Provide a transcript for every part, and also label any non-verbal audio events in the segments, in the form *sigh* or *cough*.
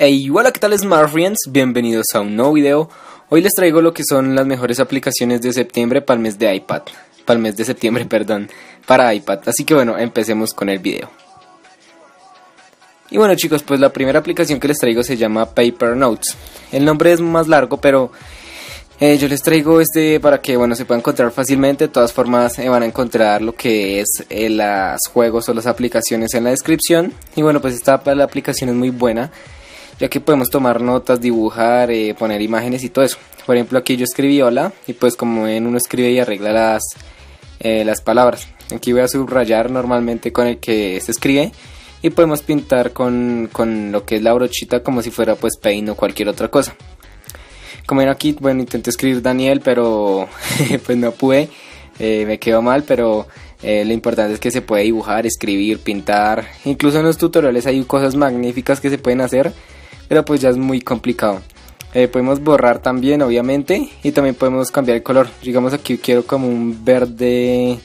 Hey, hola, ¿qué tal Smart Friends? Bienvenidos a un nuevo video. Hoy les traigo lo que son las mejores aplicaciones de septiembre para el mes de iPad. Para el mes de septiembre, *laughs* perdón, para iPad. Así que bueno, empecemos con el video. Y bueno chicos, pues la primera aplicación que les traigo se llama Paper Notes. El nombre es más largo, pero eh, yo les traigo este para que bueno se pueda encontrar fácilmente. De todas formas eh, van a encontrar lo que es eh, los juegos o las aplicaciones en la descripción. Y bueno, pues esta la aplicación es muy buena ya que podemos tomar notas, dibujar, poner imágenes y todo eso. Por ejemplo, aquí yo escribí hola y pues como ven uno escribe y arregla las, las palabras. Aquí voy a subrayar normalmente con el que se escribe y podemos pintar con, con lo que es la brochita como si fuera pues paint o cualquier otra cosa. Como ven aquí, bueno, intenté escribir Daniel, pero *laughs* pues no pude, eh, me quedó mal, pero eh, lo importante es que se puede dibujar, escribir, pintar. Incluso en los tutoriales hay cosas magníficas que se pueden hacer, pero pues ya es muy complicado. Eh, podemos borrar también, obviamente, y también podemos cambiar el color. Digamos aquí quiero como un verde,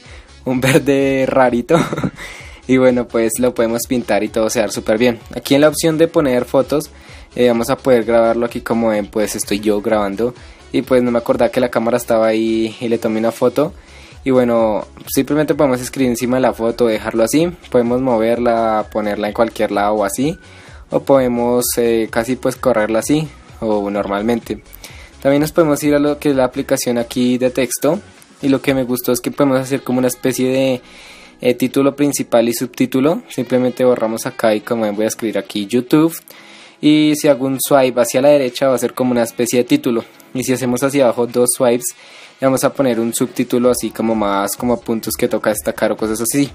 un *laughs* verde rarito. *laughs* y bueno, pues lo podemos pintar y todo se va súper bien. Aquí en la opción de poner fotos eh, vamos a poder grabarlo aquí como ven pues estoy yo grabando y pues no me acordaba que la cámara estaba ahí y le tomé una foto y bueno simplemente podemos escribir encima de la foto dejarlo así podemos moverla ponerla en cualquier lado o así o podemos eh, casi pues correrla así o normalmente. También nos podemos ir a lo que es la aplicación aquí de texto y lo que me gustó es que podemos hacer como una especie de eh, título principal y subtítulo. Simplemente borramos acá y como ven voy a escribir aquí YouTube y si hago un swipe hacia la derecha va a ser como una especie de título. Y si hacemos hacia abajo dos swipes vamos a poner un subtítulo así como más como puntos que toca destacar o cosas así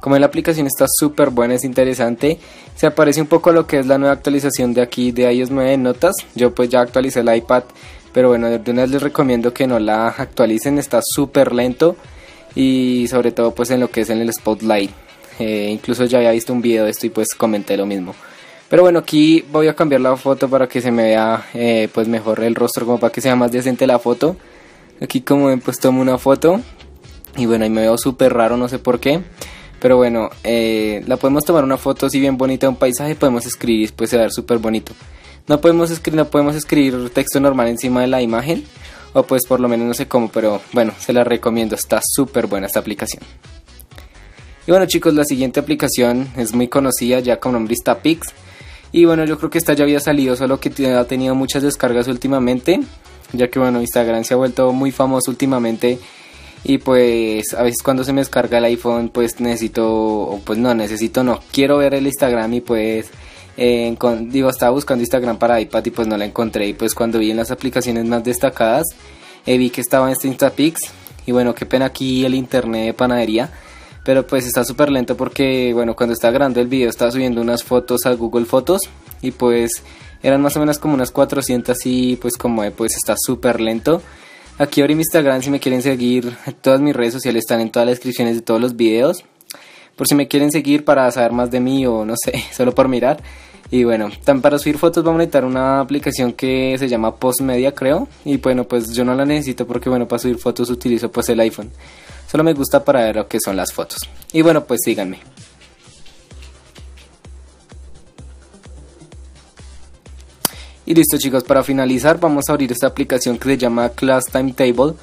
como la aplicación está súper buena, es interesante se aparece un poco lo que es la nueva actualización de aquí de iOS 9 notas yo pues ya actualicé el iPad pero bueno, de una vez les recomiendo que no la actualicen, está súper lento y sobre todo pues en lo que es en el Spotlight. Eh, incluso ya había visto un video de esto y pues comenté lo mismo. Pero bueno, aquí voy a cambiar la foto para que se me vea eh, pues mejor el rostro, como para que sea más decente la foto. Aquí como ven pues tomo una foto y bueno, ahí me veo súper raro, no sé por qué. Pero bueno, eh, la podemos tomar una foto así bien bonita de un paisaje, podemos escribir y pues se va a ver súper bonito. No podemos, no podemos escribir texto normal encima de la imagen, o pues por lo menos no sé cómo, pero bueno, se la recomiendo, está súper buena esta aplicación. Y bueno chicos, la siguiente aplicación es muy conocida ya con nombre Pix. Y bueno, yo creo que esta ya había salido, solo que ha tenido muchas descargas últimamente, ya que bueno, Instagram se ha vuelto muy famoso últimamente y pues a veces cuando se me descarga el iPhone pues necesito, pues no, necesito no, quiero ver el Instagram y pues eh, digo, estaba buscando Instagram para iPad y pues no la encontré. Y pues cuando vi en las aplicaciones más destacadas eh, vi que estaba en este Instapix. Y bueno, qué pena aquí el internet de panadería. Pero pues está súper lento porque bueno cuando estaba grabando el video estaba subiendo unas fotos a Google Fotos. Y pues eran más o menos como unas 400 y pues como pues está súper lento aquí abrí mi Instagram si me quieren seguir todas mis redes sociales están en todas las descripciones de todos los videos por si me quieren seguir para saber más de mí o no sé *laughs* solo por mirar y bueno, para subir fotos vamos a necesitar una aplicación que se llama Postmedia creo y bueno pues yo no la necesito porque bueno para subir fotos utilizo pues el iPhone Solo me gusta para ver lo que son las fotos. Y bueno, pues síganme. Y listo chicos, para finalizar vamos a abrir esta aplicación que se llama Class Timetable.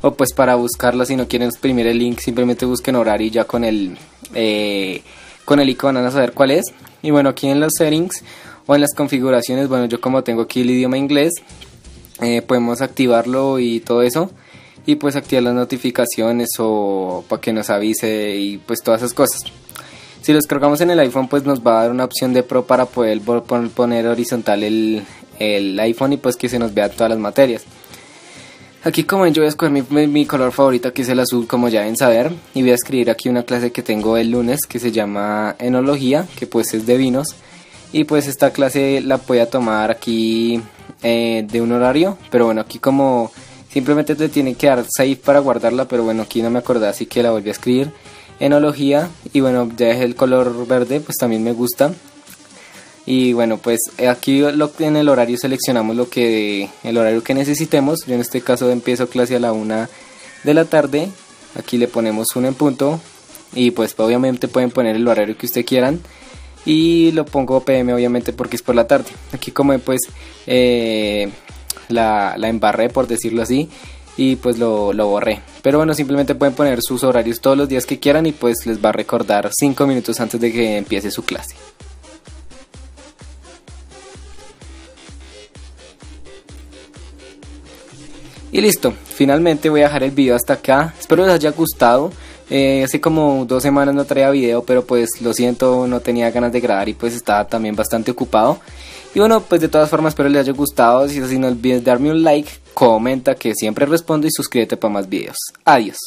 O pues para buscarla si no quieren exprimir el link simplemente busquen horario y ya con el, eh, con el icono van a saber cuál es. Y bueno, aquí en los settings o en las configuraciones, bueno yo como tengo aquí el idioma inglés, eh, podemos activarlo y todo eso y pues activar las notificaciones o para que nos avise y pues todas esas cosas. Si los cargamos en el iPhone pues nos va a dar una opción de Pro para poder poner horizontal el, el iPhone y pues que se nos vean todas las materias. Aquí como ven yo voy a escoger mi, color favorito que es el azul como ya deben saber y voy a escribir aquí una clase que tengo el lunes que se llama enología que pues es de vinos y pues esta clase la voy a tomar aquí eh, de un horario pero bueno aquí como Simplemente te tiene que dar save para guardarla, pero bueno, aquí no me acordé, así que la volví a escribir. Enología, y bueno, ya dejé el color verde, pues también me gusta. Y bueno, pues aquí lo, en el horario seleccionamos lo que el horario que necesitemos. Yo en este caso empiezo clase a la una de la tarde. Aquí le ponemos un en punto. Y pues obviamente pueden poner el horario que ustedes quieran. y lo pongo PM obviamente porque es por la tarde. Aquí como pues eh, la, la, embarré por decirlo así y pues lo, lo, borré. Pero bueno, simplemente pueden poner sus horarios todos los días que quieran y pues les va a recordar 5 minutos antes de que empiece su clase. Y listo, finalmente voy a dejar el video hasta acá. Espero les haya gustado. Eh, hace como dos semanas no traía video, pero pues lo siento, no tenía ganas de grabar y pues estaba también bastante ocupado. Y bueno, pues de todas formas espero les haya gustado. Si es así, no olvides darme un like, comenta que siempre respondo y suscríbete para más videos. Adiós.